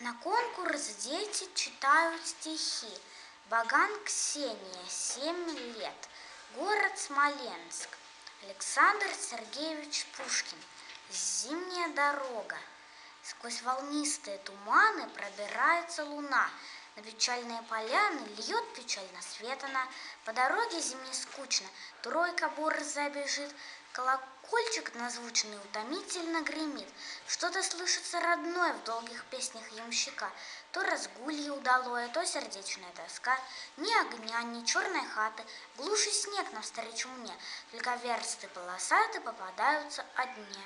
На конкурс дети читают стихи. Баган Ксения, 7 лет. Город Смоленск. Александр Сергеевич Пушкин. Зимняя дорога. Сквозь волнистые туманы пробирается луна. На печальные поляны льет печально свет она. По дороге зимне скучно, тройка борзая бежит. Колокольчик назвучный утомительно гремит. Что-то слышится родное в долгих песнях ямщика. То разгулье удалое, то сердечная тоска. Ни огня, ни черной хаты, глуши снег навстречу мне. Только версты полосаты попадаются одни.